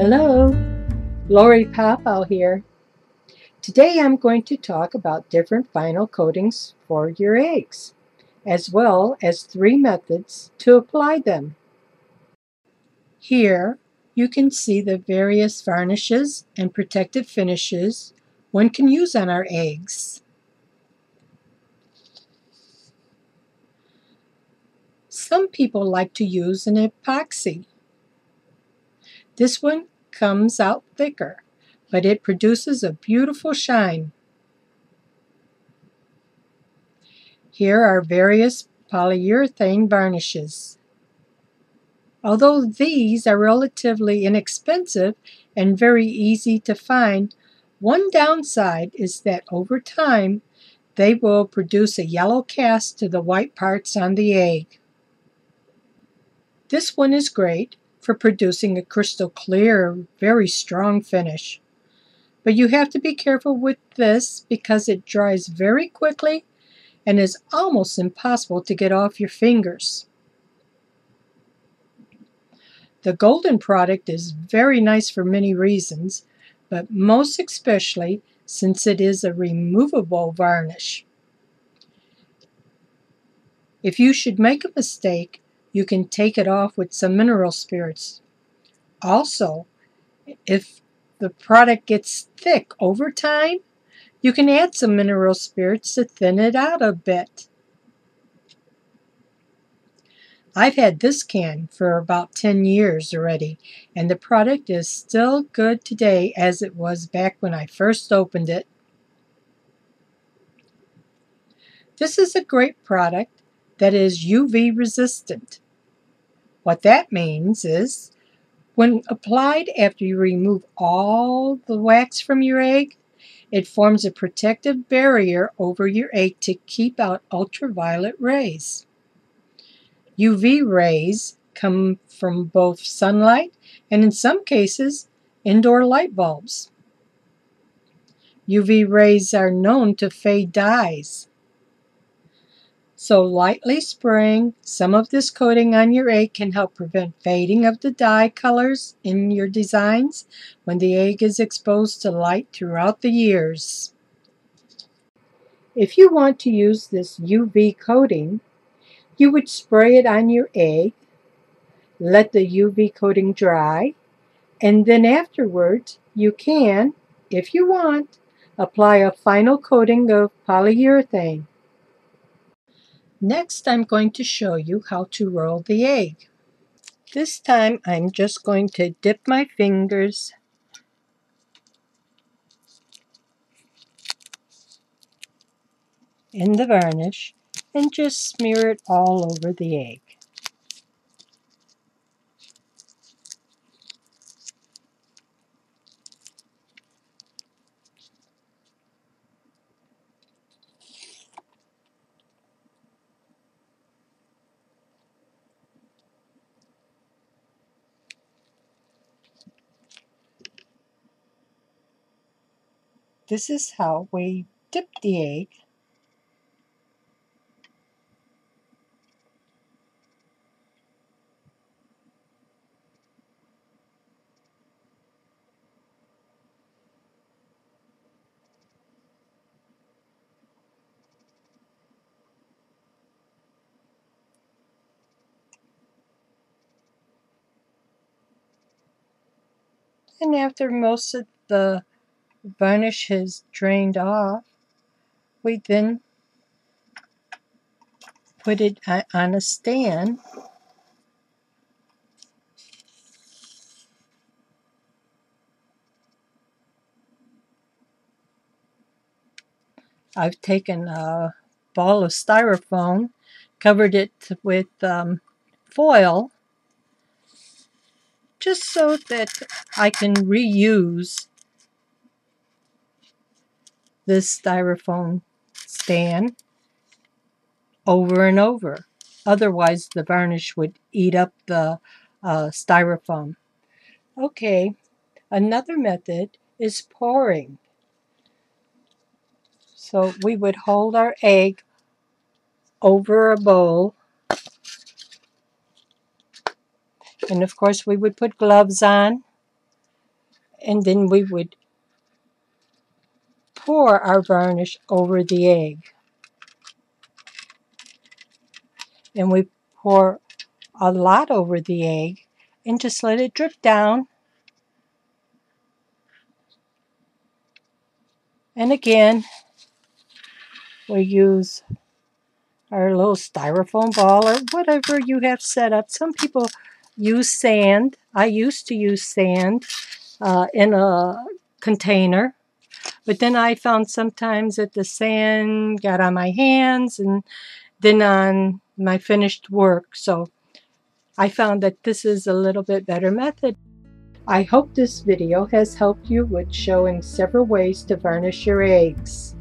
Hello, Lorrie Popow here. Today I'm going to talk about different final coatings for your eggs, as well as three methods to apply them. Here you can see the various varnishes and protective finishes one can use on our eggs. Some people like to use an epoxy. This one comes out thicker, but it produces a beautiful shine. Here are various polyurethane varnishes. Although these are relatively inexpensive and very easy to find, one downside is that over time they will produce a yellow cast to the white parts on the egg. This one is great for producing a crystal clear, very strong finish. But you have to be careful with this because it dries very quickly and is almost impossible to get off your fingers. The golden product is very nice for many reasons, but most especially since it is a removable varnish. If you should make a mistake, you can take it off with some mineral spirits. Also, if the product gets thick over time, you can add some mineral spirits to thin it out a bit. I've had this can for about 10 years already, and the product is still good today as it was back when I first opened it. This is a great product that is UV resistant. What that means is when applied after you remove all the wax from your egg, it forms a protective barrier over your egg to keep out ultraviolet rays. UV rays come from both sunlight and in some cases indoor light bulbs. UV rays are known to fade dyes. So lightly spraying some of this coating on your egg can help prevent fading of the dye colors in your designs when the egg is exposed to light throughout the years. If you want to use this UV coating, you would spray it on your egg, let the UV coating dry, and then afterwards you can, if you want, apply a final coating of polyurethane. Next, I'm going to show you how to roll the egg. This time, I'm just going to dip my fingers in the varnish and just smear it all over the egg. This is how we dip the egg. And after most of the varnish has drained off, we then put it on a stand. I've taken a ball of styrofoam, covered it with um, foil, just so that I can reuse this styrofoam stand over and over. Otherwise, the varnish would eat up the uh, styrofoam. Okay, another method is pouring. So we would hold our egg over a bowl. And of course, we would put gloves on And then we would pour our varnish over the egg. And we pour a lot over the egg and just let it drip down. And again, we use our little styrofoam ball or whatever you have set up. Some people use sand. I used to use sand uh, in a container. But then I found sometimes that the sand got on my hands and then on my finished work. So I found that this is a little bit better method. I hope this video has helped you with showing several ways to varnish your eggs.